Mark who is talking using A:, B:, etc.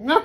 A: No.